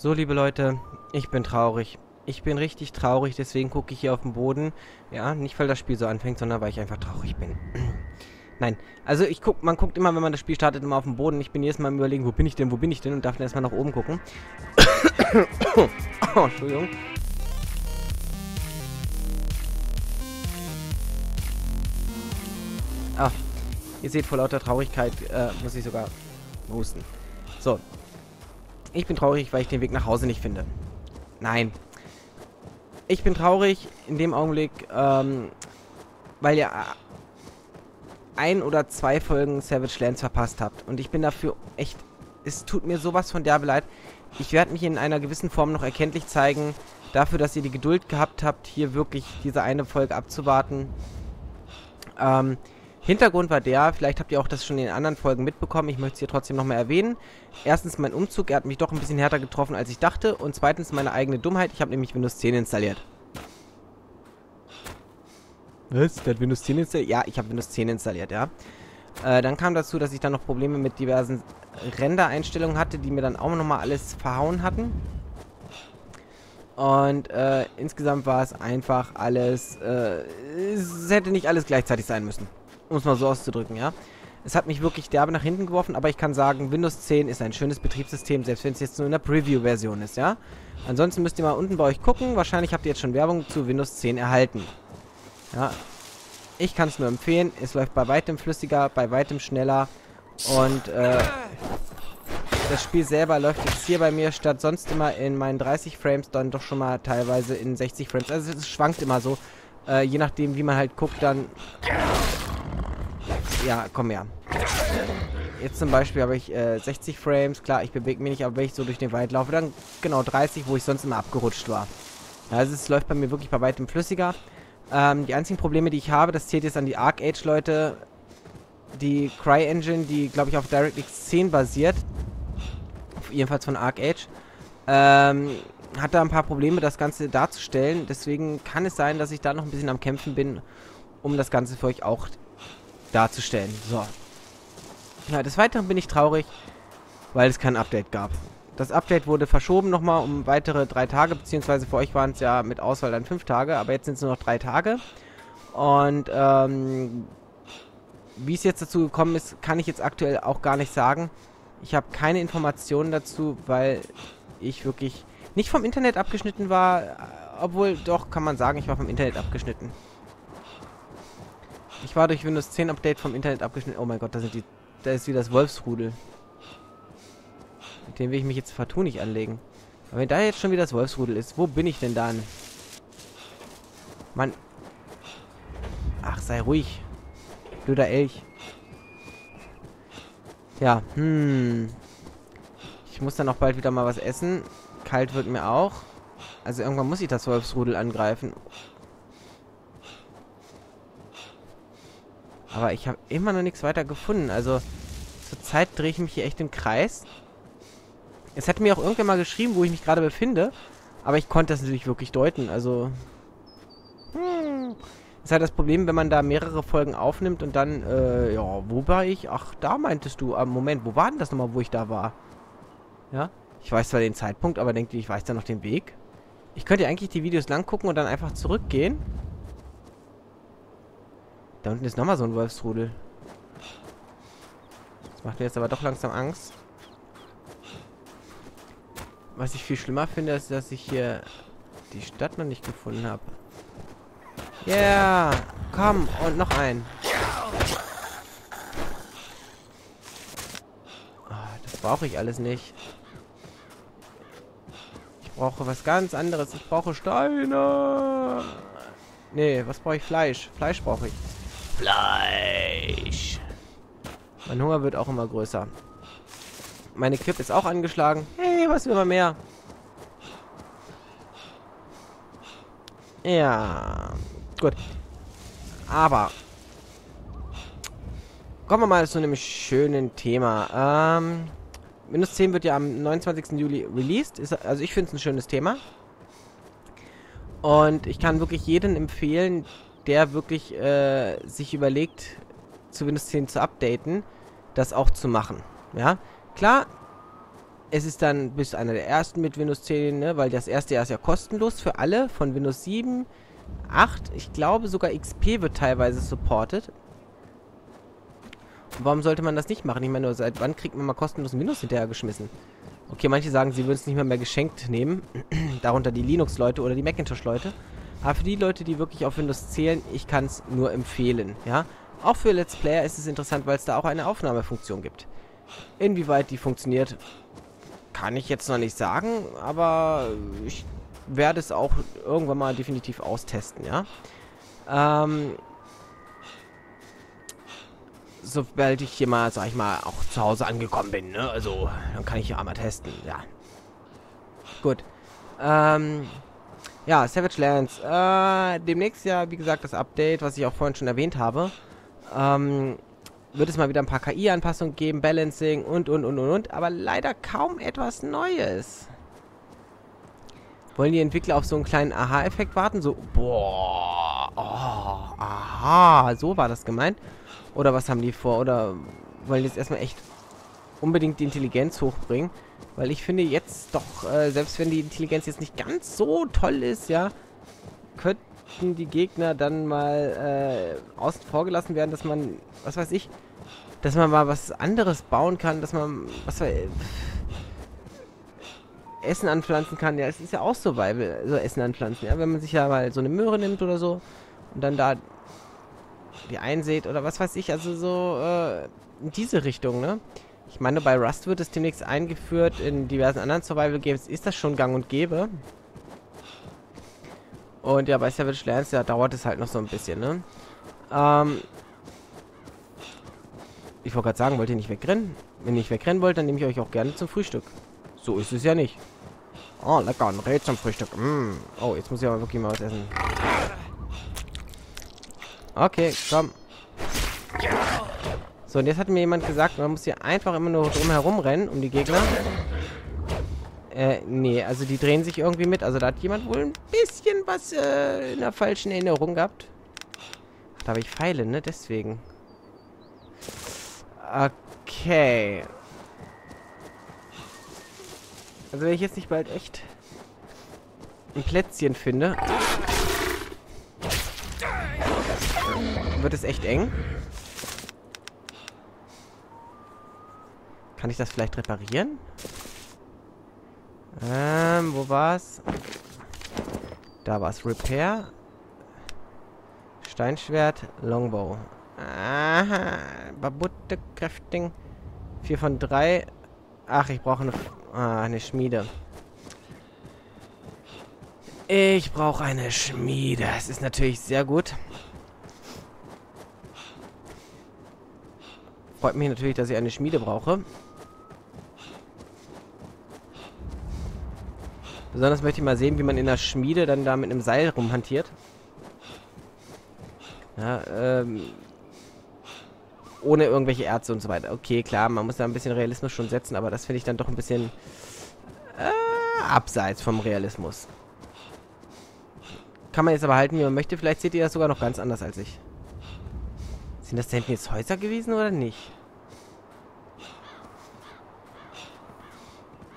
So, liebe Leute, ich bin traurig. Ich bin richtig traurig, deswegen gucke ich hier auf den Boden. Ja, nicht weil das Spiel so anfängt, sondern weil ich einfach traurig bin. Nein, also ich guck, man guckt immer, wenn man das Spiel startet, immer auf den Boden. Ich bin jedes Mal am überlegen, wo bin ich denn, wo bin ich denn und darf dann erstmal nach oben gucken. oh, Entschuldigung. Ah, ihr seht vor lauter Traurigkeit, äh, muss ich sogar husten. So, ich bin traurig, weil ich den Weg nach Hause nicht finde. Nein. Ich bin traurig in dem Augenblick, ähm, weil ihr ein oder zwei Folgen Savage Lands verpasst habt. Und ich bin dafür echt... Es tut mir sowas von derbe leid. Ich werde mich in einer gewissen Form noch erkenntlich zeigen, dafür, dass ihr die Geduld gehabt habt, hier wirklich diese eine Folge abzuwarten. Ähm, Hintergrund war der, vielleicht habt ihr auch das schon in den anderen Folgen mitbekommen, ich möchte es hier trotzdem nochmal erwähnen. Erstens mein Umzug, er hat mich doch ein bisschen härter getroffen, als ich dachte. Und zweitens meine eigene Dummheit, ich habe nämlich Windows 10 installiert. Was? Der hat Windows 10 installiert? Ja, ich habe Windows 10 installiert, ja. Äh, dann kam dazu, dass ich dann noch Probleme mit diversen Render-Einstellungen hatte, die mir dann auch nochmal alles verhauen hatten. Und äh, insgesamt war es einfach alles, äh, es hätte nicht alles gleichzeitig sein müssen um es mal so auszudrücken, ja. Es hat mich wirklich derbe nach hinten geworfen, aber ich kann sagen, Windows 10 ist ein schönes Betriebssystem, selbst wenn es jetzt nur in der Preview-Version ist, ja. Ansonsten müsst ihr mal unten bei euch gucken. Wahrscheinlich habt ihr jetzt schon Werbung zu Windows 10 erhalten. Ja. Ich kann es nur empfehlen. Es läuft bei weitem flüssiger, bei weitem schneller. Und äh, das Spiel selber läuft jetzt hier bei mir statt sonst immer in meinen 30 Frames dann doch schon mal teilweise in 60 Frames. Also es schwankt immer so. Äh, je nachdem, wie man halt guckt, dann ja, komm her. Jetzt zum Beispiel habe ich äh, 60 Frames. Klar, ich bewege mich nicht, aber wenn ich so durch den Wald laufe, dann genau 30, wo ich sonst immer abgerutscht war. Also es läuft bei mir wirklich bei weitem flüssiger. Ähm, die einzigen Probleme, die ich habe, das zählt jetzt an die Arc Age Leute. Die Cry Engine, die glaube ich auf DirectX 10 basiert. Jedenfalls von Arc Age. Ähm, hat da ein paar Probleme, das Ganze darzustellen. Deswegen kann es sein, dass ich da noch ein bisschen am Kämpfen bin, um das Ganze für euch auch darzustellen. So. Ja, des Weiteren bin ich traurig, weil es kein Update gab. Das Update wurde verschoben nochmal um weitere drei Tage, beziehungsweise für euch waren es ja mit Auswahl dann fünf Tage, aber jetzt sind es nur noch drei Tage. Und ähm, wie es jetzt dazu gekommen ist, kann ich jetzt aktuell auch gar nicht sagen. Ich habe keine Informationen dazu, weil ich wirklich nicht vom Internet abgeschnitten war, obwohl doch kann man sagen, ich war vom Internet abgeschnitten. Ich war durch Windows 10 Update vom Internet abgeschnitten. Oh mein Gott, da sind die. Da ist wieder das Wolfsrudel. Mit dem will ich mich jetzt partout nicht anlegen. Aber wenn da jetzt schon wieder das Wolfsrudel ist, wo bin ich denn dann? Mann. Ach, sei ruhig. Blöder Elch. Ja, hm. Ich muss dann auch bald wieder mal was essen. Kalt wird mir auch. Also irgendwann muss ich das Wolfsrudel angreifen. Aber ich habe immer noch nichts weiter gefunden. Also zurzeit drehe ich mich hier echt im Kreis. Es hat mir auch irgendwann mal geschrieben, wo ich mich gerade befinde. Aber ich konnte das natürlich wirklich deuten. Also... Hm. Ist halt das Problem, wenn man da mehrere Folgen aufnimmt und dann, äh, ja, wo war ich? Ach, da meintest du. Ah, Moment, wo war denn das nochmal, wo ich da war? Ja? Ich weiß zwar den Zeitpunkt, aber denkt ihr, ich weiß da noch den Weg? Ich könnte ja eigentlich die Videos lang gucken und dann einfach zurückgehen. Da unten ist nochmal so ein Wolfsrudel. Das macht mir jetzt aber doch langsam Angst. Was ich viel schlimmer finde, ist, dass ich hier die Stadt noch nicht gefunden habe. Yeah! Komm! Und noch ein. Oh, das brauche ich alles nicht. Ich brauche was ganz anderes. Ich brauche Steine. Nee, was brauche ich? Fleisch. Fleisch brauche ich. Fleisch. Mein Hunger wird auch immer größer. Meine Quip ist auch angeschlagen. Hey, was will man mehr? Ja, gut. Aber kommen wir mal zu einem schönen Thema. Ähm, Windows 10 wird ja am 29. Juli released. Ist, also ich finde es ein schönes Thema. Und ich kann wirklich jedem empfehlen, der wirklich äh, sich überlegt, zu Windows 10 zu updaten, das auch zu machen. Ja, klar, es ist dann bis einer der ersten mit Windows 10, ne, weil das erste Jahr ist ja kostenlos für alle von Windows 7, 8, ich glaube sogar XP wird teilweise supported. Und warum sollte man das nicht machen? Ich meine, seit wann kriegt man mal kostenlos Windows hinterhergeschmissen? Okay, manche sagen, sie würden es nicht mehr, mehr geschenkt nehmen. Darunter die Linux-Leute oder die Macintosh-Leute. Aber für die Leute, die wirklich auf Windows zählen, ich kann es nur empfehlen, ja. Auch für Let's Player ist es interessant, weil es da auch eine Aufnahmefunktion gibt. Inwieweit die funktioniert, kann ich jetzt noch nicht sagen, aber ich werde es auch irgendwann mal definitiv austesten, ja. Ähm, sobald ich hier mal, sag ich mal, auch zu Hause angekommen bin, ne? Also, dann kann ich hier einmal testen, ja. Gut. Ähm, ja, Savage Lands. Äh, demnächst ja, wie gesagt, das Update, was ich auch vorhin schon erwähnt habe. Ähm, wird es mal wieder ein paar KI-Anpassungen geben, Balancing und, und, und, und, und. Aber leider kaum etwas Neues. Wollen die Entwickler auf so einen kleinen Aha-Effekt warten? So, boah, oh, aha, so war das gemeint. Oder was haben die vor? Oder wollen die jetzt erstmal echt unbedingt die Intelligenz hochbringen? Weil ich finde jetzt doch, äh, selbst wenn die Intelligenz jetzt nicht ganz so toll ist, ja, könnte möchten die Gegner dann mal äh, außen vor gelassen werden, dass man, was weiß ich, dass man mal was anderes bauen kann, dass man, was weiß ich, Essen anpflanzen kann. Ja, es ist ja auch so, weil so Essen anpflanzen. Ja, wenn man sich ja mal so eine Möhre nimmt oder so und dann da die einsät oder was weiß ich, also so äh, in diese Richtung, ne? Ich meine, bei Rust wird es demnächst eingeführt, in diversen anderen Survival Games ist das schon gang und gäbe. Und ja, bei Savage Lands, ja, dauert es halt noch so ein bisschen, ne? Ähm, ich wollte gerade sagen, wollt ihr nicht wegrennen? Wenn ihr nicht wegrennen wollt, dann nehme ich euch auch gerne zum Frühstück. So ist es ja nicht. Oh, lecker, ein Reh zum Frühstück. Mm. Oh, jetzt muss ich aber wirklich mal was essen. Okay, komm. So, und jetzt hat mir jemand gesagt, man muss hier einfach immer nur drum herum rennen, um die Gegner. Äh, nee, also die drehen sich irgendwie mit. Also da hat jemand wohl ein bisschen was äh, in der falschen Erinnerung gehabt. Da habe ich Pfeile, ne? Deswegen. Okay. Also wenn ich jetzt nicht bald echt ein Plätzchen finde, wird es echt eng. Kann ich das vielleicht reparieren? Ähm, wo war's? Da war's. Repair. Steinschwert, Longbow. Aha. Babutte Crafting. 4 von 3. Ach, ich brauche eine, ah, eine Schmiede. Ich brauche eine Schmiede. Das ist natürlich sehr gut. Freut mich natürlich, dass ich eine Schmiede brauche. Besonders möchte ich mal sehen, wie man in der Schmiede dann da mit einem Seil rumhantiert. Ja, ähm... Ohne irgendwelche Erze und so weiter. Okay, klar, man muss da ein bisschen Realismus schon setzen, aber das finde ich dann doch ein bisschen... Äh, abseits vom Realismus. Kann man jetzt aber halten, wie man möchte. Vielleicht seht ihr das sogar noch ganz anders als ich. Sind das da hinten jetzt Häuser gewesen oder nicht?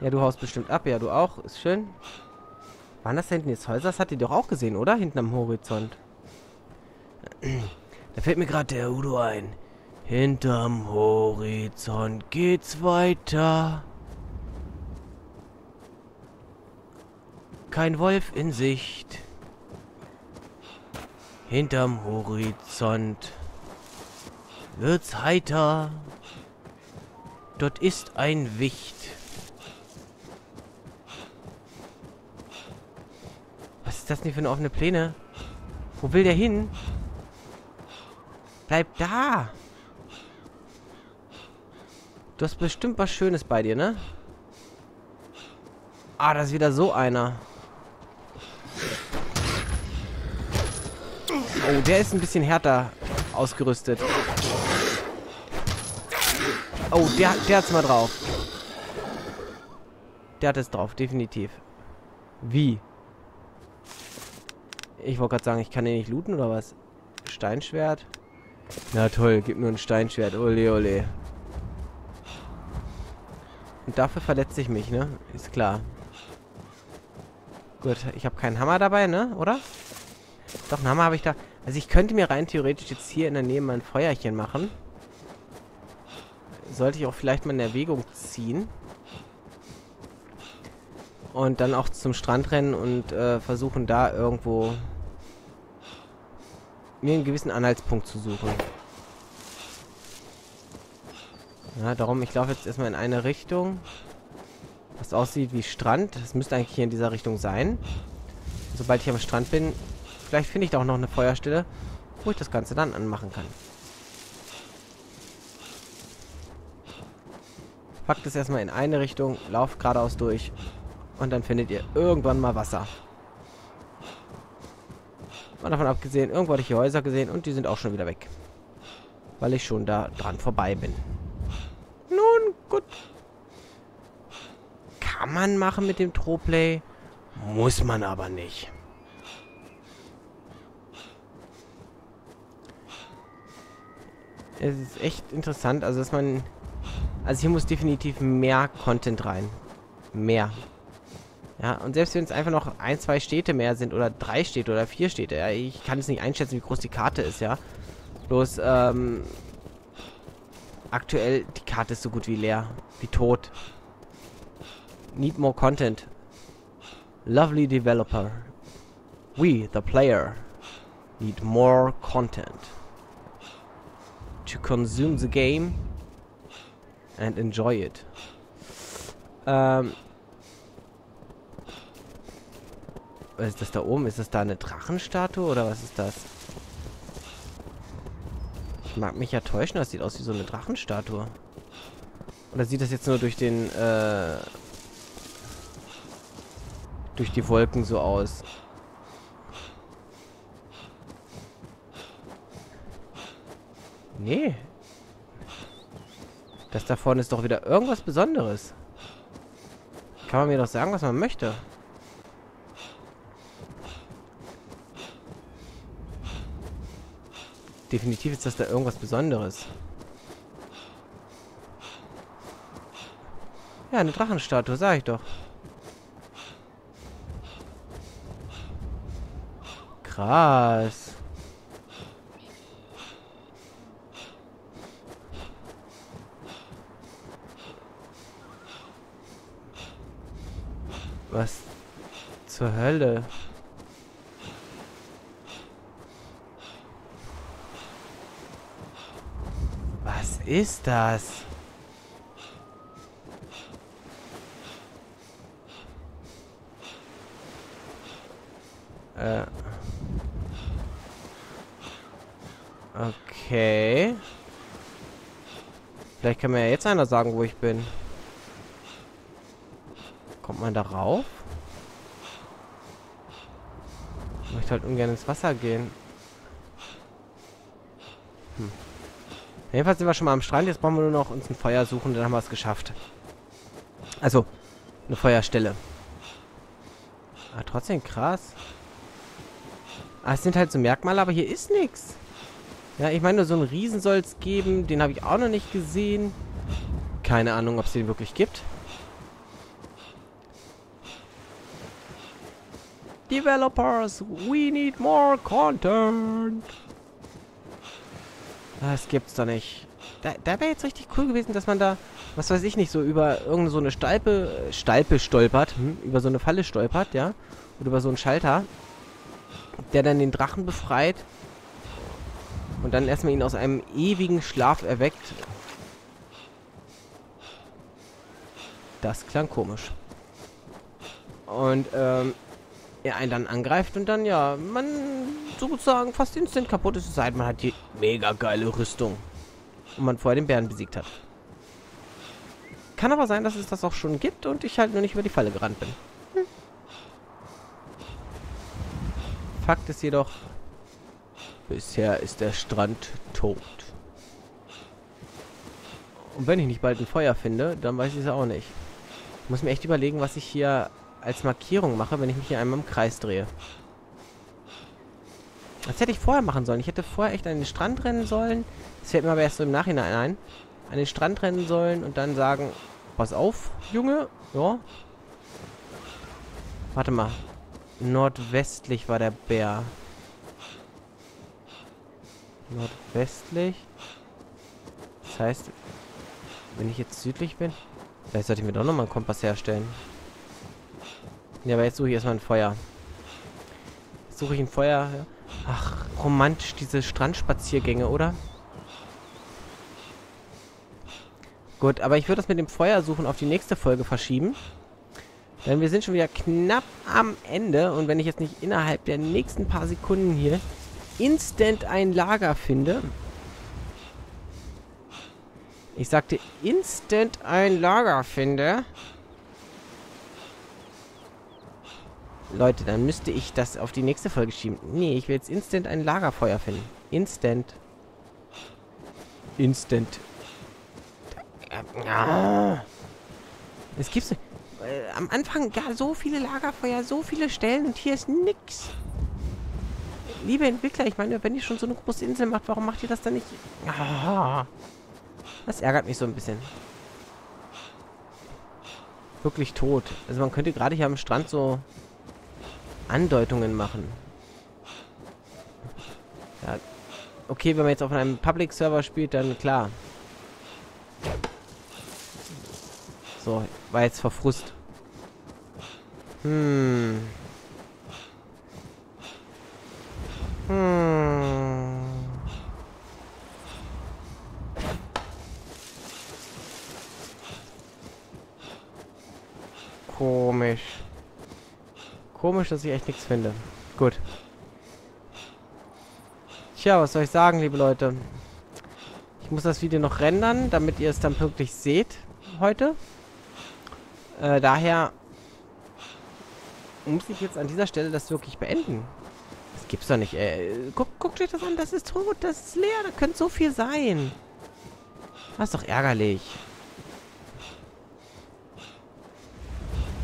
Ja, du haust bestimmt ab. Ja, du auch. Ist schön. Waren das da hinten jetzt Häuser? Das hat ihr doch auch gesehen, oder? Hinten am Horizont. Da fällt mir gerade der Udo ein. Hinterm Horizont geht's weiter. Kein Wolf in Sicht. Hinterm Horizont wird's heiter. Dort ist ein Wicht. Ist das denn für eine offene Pläne? Wo will der hin? Bleib da! Du hast bestimmt was Schönes bei dir, ne? Ah, das ist wieder so einer. Oh, der ist ein bisschen härter ausgerüstet. Oh, der, der hat's mal drauf. Der hat es drauf, definitiv. Wie? Ich wollte gerade sagen, ich kann den nicht looten oder was? Steinschwert? Na toll, gib nur ein Steinschwert. Ole, ole. Und dafür verletze ich mich, ne? Ist klar. Gut, ich habe keinen Hammer dabei, ne? Oder? Doch, einen Hammer habe ich da. Also ich könnte mir rein theoretisch jetzt hier in der Nähe mal ein Feuerchen machen. Sollte ich auch vielleicht mal in Erwägung ziehen. Und dann auch zum Strand rennen und äh, versuchen da irgendwo mir einen gewissen Anhaltspunkt zu suchen. Ja, darum, ich laufe jetzt erstmal in eine Richtung. Was aussieht wie Strand. Das müsste eigentlich hier in dieser Richtung sein. Sobald ich am Strand bin, vielleicht finde ich da auch noch eine Feuerstelle, wo ich das Ganze dann anmachen kann. Packt es erstmal in eine Richtung, lauft geradeaus durch und dann findet ihr irgendwann mal Wasser. Mal davon abgesehen, irgendwo hatte ich hier Häuser gesehen und die sind auch schon wieder weg. Weil ich schon da dran vorbei bin. Nun, gut. Kann man machen mit dem Troplay. Muss man aber nicht. Es ist echt interessant, also dass man... Also hier muss definitiv mehr Content rein. Mehr. Ja, und selbst wenn es einfach noch ein, zwei Städte mehr sind oder drei Städte oder vier Städte, ja, ich kann es nicht einschätzen, wie groß die Karte ist, ja. Bloß, ähm, aktuell, die Karte ist so gut wie leer, wie tot. Need more content. Lovely developer. We, the player, need more content. To consume the game and enjoy it. Ähm, Was ist das da oben? Ist das da eine Drachenstatue oder was ist das? Ich mag mich ja täuschen, das sieht aus wie so eine Drachenstatue. Oder sieht das jetzt nur durch den, äh, durch die Wolken so aus? Nee. Das da vorne ist doch wieder irgendwas Besonderes. Kann man mir doch sagen, was man möchte. Definitiv ist das da irgendwas Besonderes. Ja, eine Drachenstatue, sag ich doch. Krass. Was zur Hölle? Ist das? Äh. Okay. Vielleicht kann mir ja jetzt einer sagen, wo ich bin. Kommt man da rauf? Ich möchte halt ungern ins Wasser gehen. Jedenfalls sind wir schon mal am Strand. Jetzt brauchen wir nur noch uns ein Feuer suchen, dann haben wir es geschafft. Also, eine Feuerstelle. Ah, trotzdem krass. Ah, es sind halt so Merkmale, aber hier ist nichts. Ja, ich meine, so einen Riesen soll es geben. Den habe ich auch noch nicht gesehen. Keine Ahnung, ob es den wirklich gibt. Developers, we need more content. Das gibt's doch nicht. Da, da wäre jetzt richtig cool gewesen, dass man da, was weiß ich nicht, so über irgendeine so eine Stalpe, Stalpe stolpert, hm, über so eine Falle stolpert, ja, oder über so einen Schalter, der dann den Drachen befreit und dann erstmal ihn aus einem ewigen Schlaf erweckt. Das klang komisch. Und, ähm, er einen dann angreift und dann, ja, man sozusagen fast instant kaputt ist, es sei man hat die mega geile Rüstung. Und man vorher den Bären besiegt hat. Kann aber sein, dass es das auch schon gibt und ich halt nur nicht über die Falle gerannt bin. Hm. Fakt ist jedoch, bisher ist der Strand tot. Und wenn ich nicht bald ein Feuer finde, dann weiß ich es auch nicht. Ich muss mir echt überlegen, was ich hier als Markierung mache, wenn ich mich hier einmal im Kreis drehe. Das hätte ich vorher machen sollen. Ich hätte vorher echt an den Strand rennen sollen. Das fällt mir aber erst so im Nachhinein ein. An den Strand rennen sollen und dann sagen, Pass auf, Junge. Ja. Warte mal. Nordwestlich war der Bär. Nordwestlich. Das heißt, wenn ich jetzt südlich bin, vielleicht sollte ich mir doch nochmal einen Kompass herstellen. Ja, aber jetzt suche ich erstmal ein Feuer. Jetzt suche ich ein Feuer. Ach, romantisch, diese Strandspaziergänge, oder? Gut, aber ich würde das mit dem Feuer suchen auf die nächste Folge verschieben. Denn wir sind schon wieder knapp am Ende. Und wenn ich jetzt nicht innerhalb der nächsten paar Sekunden hier instant ein Lager finde. Ich sagte instant ein Lager finde. Leute, dann müsste ich das auf die nächste Folge schieben. Nee, ich will jetzt instant ein Lagerfeuer finden. Instant. Instant. Ja. Es gibt äh, am Anfang ja so viele Lagerfeuer, so viele Stellen und hier ist nix. Liebe Entwickler, ich meine, wenn ihr schon so eine große Insel macht, warum macht ihr das dann nicht? Ah, das ärgert mich so ein bisschen. Wirklich tot. Also man könnte gerade hier am Strand so Andeutungen machen. Ja, okay, wenn man jetzt auf einem Public-Server spielt, dann klar. So, war jetzt verfrust. Hm. Hm. Komisch. Komisch, dass ich echt nichts finde. Gut. Tja, was soll ich sagen, liebe Leute? Ich muss das Video noch rendern, damit ihr es dann pünktlich seht heute. Äh, daher muss ich jetzt an dieser Stelle das wirklich beenden. Das gibt's doch nicht, ey. Guck, guckt euch das an, das ist tot, das ist leer, da könnte so viel sein. Das ist doch ärgerlich.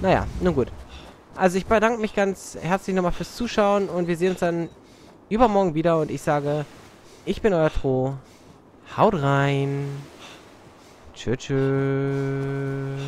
Naja, nun gut. Also ich bedanke mich ganz herzlich nochmal fürs Zuschauen und wir sehen uns dann übermorgen wieder und ich sage, ich bin euer Tro. Haut rein. Tschüss. tschüss.